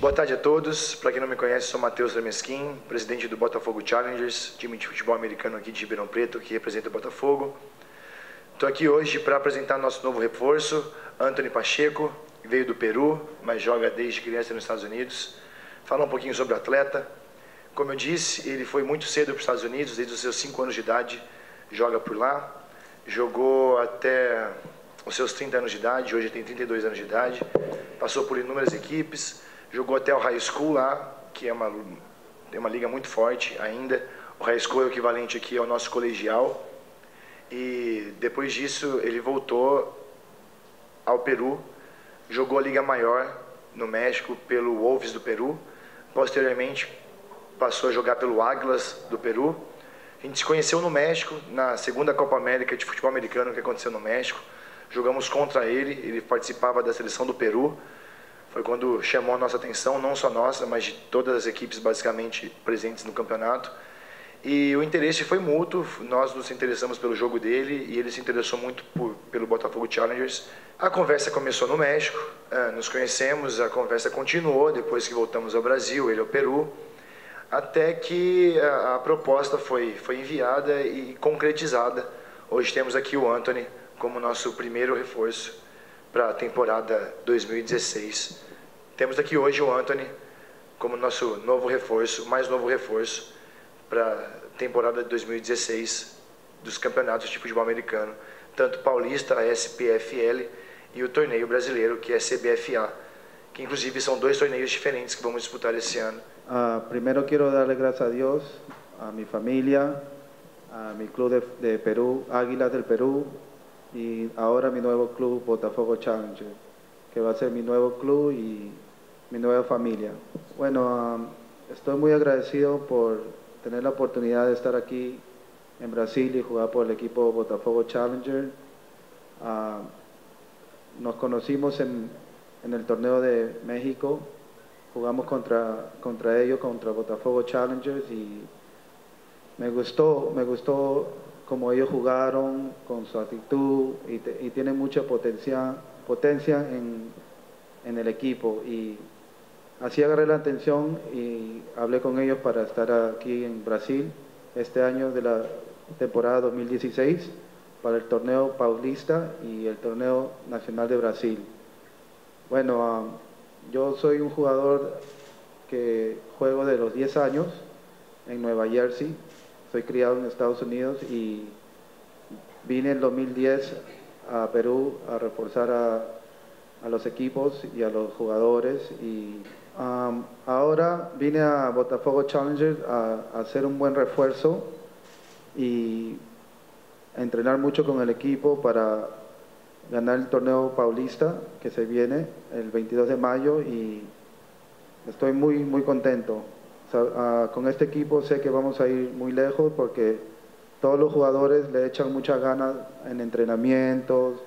Boa tarde a todos. Para quem não me conhece, sou Matheus Lemesquim, presidente do Botafogo Challengers, time de futebol americano aqui de Ribeirão Preto, que representa o Botafogo. Estou aqui hoje para apresentar nosso novo reforço, Anthony Pacheco, que veio do Peru, mas joga desde criança nos Estados Unidos. Falar um pouquinho sobre o atleta. Como eu disse, ele foi muito cedo para os Estados Unidos, desde os seus 5 anos de idade, joga por lá. Jogou até os seus 30 anos de idade, hoje tem 32 anos de idade. Passou por inúmeras equipes jogou até o High School lá, que é uma, tem uma liga muito forte ainda. O High School é o equivalente aqui ao nosso colegial. E depois disso ele voltou ao Peru, jogou a liga maior no México pelo Wolves do Peru. Posteriormente passou a jogar pelo Águilas do Peru. A gente se conheceu no México, na segunda Copa América de futebol americano que aconteceu no México. Jogamos contra ele, ele participava da seleção do Peru foi quando chamou a nossa atenção, não só nossa, mas de todas as equipes basicamente presentes no campeonato. E o interesse foi mútuo, nós nos interessamos pelo jogo dele e ele se interessou muito por, pelo Botafogo Challengers. A conversa começou no México, é, nos conhecemos, a conversa continuou depois que voltamos ao Brasil, ele ao Peru, até que a, a proposta foi, foi enviada e concretizada. Hoje temos aqui o Anthony como nosso primeiro reforço para a temporada 2016. Temos aqui hoje o Anthony como nosso novo reforço, mais novo reforço para a temporada de 2016 dos campeonatos de futebol americano, tanto paulista, a SPFL, e o torneio brasileiro, que é CBFA, que inclusive são dois torneios diferentes que vamos disputar esse ano. Uh, primeiro quero darle graças a Deus, a minha família, a meu clube de, de Perú, Águilas del Perú, y ahora mi nuevo club Botafogo Challenger, que va a ser mi nuevo club y mi nueva familia. Bueno, estoy muy agradecido por tener la oportunidad de estar aquí en Brasil y jugar por el equipo Botafogo Challenger. Nos conocimos en, en, el torneo de México, jugamos contra, contra ellos, contra Botafogo Challengers y me gustó, me gustó como ellos jugaron, con su actitud y, tienen mucha potencia, potencia en, en, el equipo. Y así agarré la atención y hablé con ellos para estar aquí en Brasil este año de la temporada 2016 para el torneo paulista y el torneo nacional de Brasil. Bueno, ah, yo soy un jugador que juego de los 10 años en Nueva Jersey soy criado en Estados Unidos y vine en 2010 a Perú a reforzar a, los equipos y a los jugadores y um, ahora vine a Botafogo Challengers a, hacer un buen refuerzo y a entrenar mucho con el equipo para ganar el torneo paulista que se viene el 22 de mayo y estoy muy muy contento. Ah, con este equipo sé que vamos a ir muy lejos porque todos los jugadores le echan muchas ganas en entrenamientos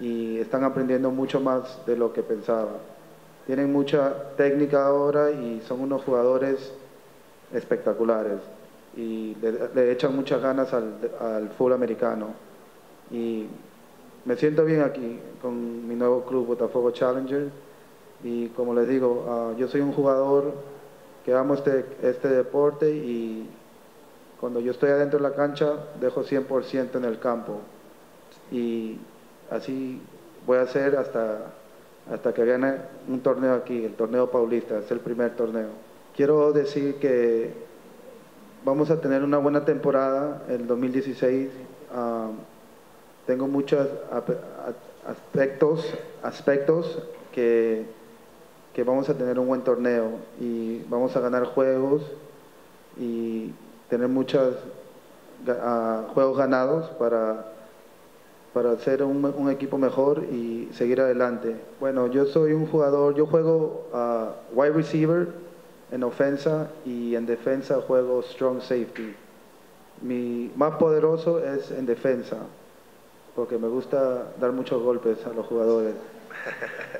y están aprendiendo mucho más de lo que pensaba. Tienen mucha técnica ahora y son unos jugadores espectaculares y le, echan muchas ganas al, al fútbol americano. Y me siento bien aquí con mi nuevo club Botafogo Challenger y como les digo, ah, yo soy un jugador que amo este, este deporte y cuando yo estoy adentro de la cancha dejo 100% en el campo y así voy a hacer hasta, hasta que gane un torneo aquí, el torneo paulista, es el primer torneo. Quiero decir que vamos a tener una buena temporada el 2016. Ah, tengo muchos aspectos, aspectos que que vamos a tener un buen torneo y vamos a ganar juegos y tener muchos juegos ganados para, para hacer un, equipo mejor y seguir adelante. Bueno, yo soy un jugador, yo juego a wide receiver en ofensa y en defensa juego strong safety. Mi más poderoso es en defensa, porque me gusta dar muchos golpes a los jugadores.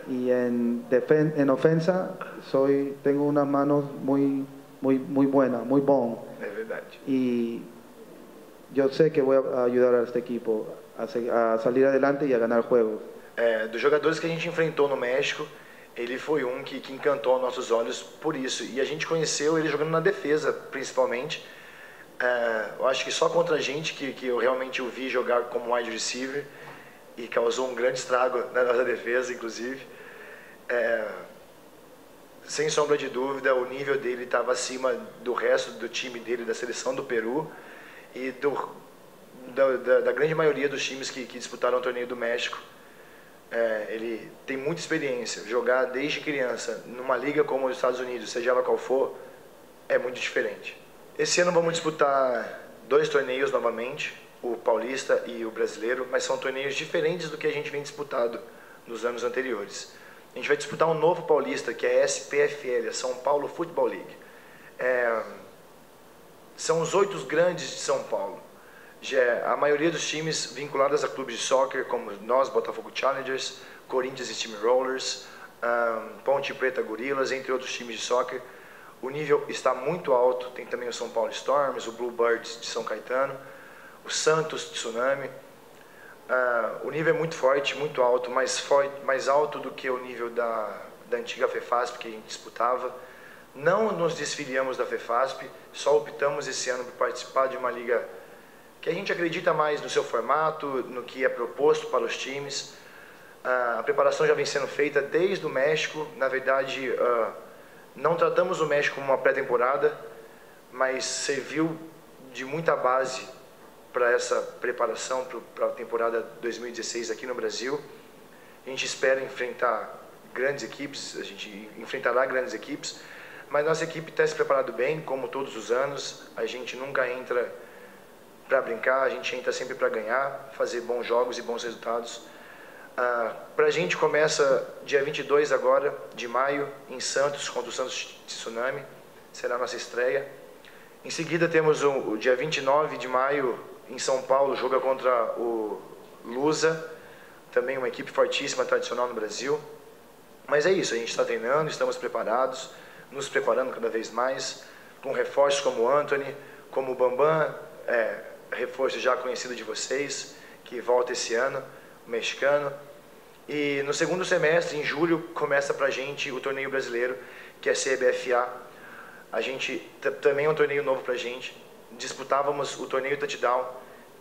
Y en, en ofensa soy, tengo unas manos muy, muy, muy buenas, muy bon. Y yo sé que voy a ayudar a este equipo a, a salir adelante y a ganar juegos. É, dos jogadores que a gente enfrentou no México, ele foi um que, que encantou nossos olhos por isso. E a gente conheceu ele jogando na defesa, principalmente. É, eu acho que só contra a gente que, que eu realmente o vi jogar como wide receiver e causou um grande estrago na nossa defesa, inclusive. É, sem sombra de dúvida, o nível dele estava acima do resto do time dele, da seleção do Peru e do, da, da, da grande maioria dos times que, que disputaram o torneio do México. É, ele tem muita experiência. Jogar desde criança numa liga como os Estados Unidos, seja ela qual for, é muito diferente. Esse ano vamos disputar dois torneios novamente, o paulista e o brasileiro, mas são torneios diferentes do que a gente vem disputado nos anos anteriores. A gente vai disputar um novo paulista, que é a SPFL, a São Paulo Football League. É, são os oito grandes de São Paulo. Já, a maioria dos times vinculados a clubes de soccer, como nós, Botafogo Challengers, Corinthians Steamrollers, um, Ponte Preta Gorilas, entre outros times de soccer. O nível está muito alto, tem também o São Paulo Storms, o Bluebirds de São Caetano, o Santos Tsunami. Uh, o nível é muito forte, muito alto, mais, forte, mais alto do que o nível da, da antiga FEFASP que a gente disputava. Não nos desfiliamos da FEFASP, só optamos esse ano por participar de uma liga que a gente acredita mais no seu formato, no que é proposto para os times. Uh, a preparação já vem sendo feita desde o México. Na verdade, uh, não tratamos o México como uma pré-temporada, mas serviu de muita base para essa preparação para a temporada 2016 aqui no Brasil. A gente espera enfrentar grandes equipes, a gente enfrentará grandes equipes, mas nossa equipe está se preparando bem, como todos os anos. A gente nunca entra para brincar, a gente entra sempre para ganhar, fazer bons jogos e bons resultados. Ah, para a gente começa dia 22 agora de maio em Santos contra o Santos Tsunami, será a nossa estreia. Em seguida temos o, o dia 29 de maio em São Paulo, joga contra o Lusa, também uma equipe fortíssima, tradicional no Brasil. Mas é isso, a gente está treinando, estamos preparados, nos preparando cada vez mais, com reforços como o Anthony, como o Bambam, é, reforço já conhecido de vocês, que volta esse ano, o mexicano. E no segundo semestre, em julho, começa para a gente o torneio brasileiro, que é a CBFA. A gente também é um torneio novo para a gente, disputávamos o torneio touchdown,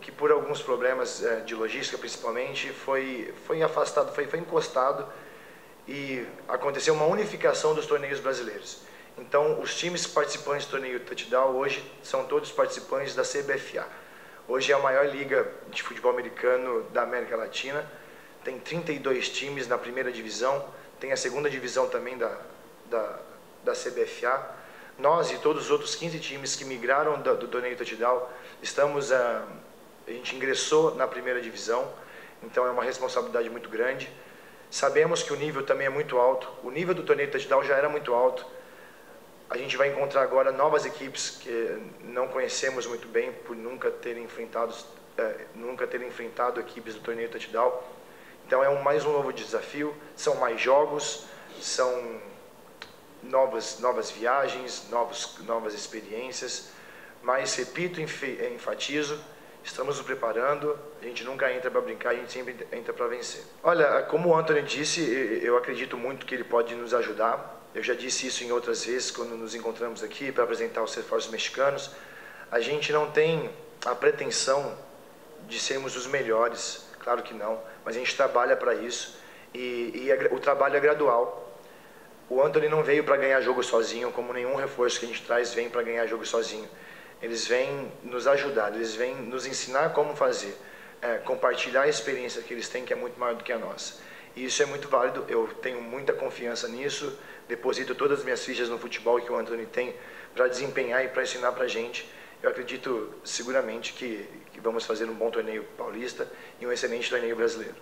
que por alguns problemas é, de logística principalmente, foi, foi afastado, foi, foi encostado e aconteceu uma unificação dos torneios brasileiros. Então, os times participantes do torneio touchdown hoje são todos participantes da CBFA. Hoje é a maior liga de futebol americano da América Latina. Tem 32 times na primeira divisão, tem a segunda divisão também da, da, da CBFA nós e todos os outros 15 times que migraram do, torneio touchdown, estamos a, ah, a gente ingressou na primeira divisão, então é uma responsabilidade muito grande. Sabemos que o nível também é muito alto. O nível do torneio touchdown já era muito alto. A gente vai encontrar agora novas equipes que não conhecemos muito bem por nunca terem enfrentado, eh, nunca terem enfrentado equipes do torneio touchdown. Então é um, mais um novo desafio. São mais jogos, são novas, novas viagens, novos, novas experiências. Mas, repito, enfatizo, estamos nos preparando, a gente nunca entra para brincar, a gente sempre entra para vencer. Olha, como o Anthony disse, eu acredito muito que ele pode nos ajudar. Eu já disse isso em outras vezes quando nos encontramos aqui para apresentar os reforços mexicanos. A gente não tem a pretensão de sermos os melhores, claro que não, mas a gente trabalha para isso e, e o trabalho é gradual. O Anthony não veio para ganhar jogo sozinho, como nenhum reforço que a gente traz vem para ganhar jogo sozinho. Eles vêm nos ajudar, eles vêm nos ensinar como fazer, é, compartilhar a experiência que eles têm, que é muito maior do que a nossa. E isso é muito válido, eu tenho muita confiança nisso, deposito todas as minhas fichas no futebol que o Anthony tem para desempenhar e para ensinar para a gente. Eu acredito seguramente que, que vamos fazer um bom torneio paulista e um excelente torneio brasileiro.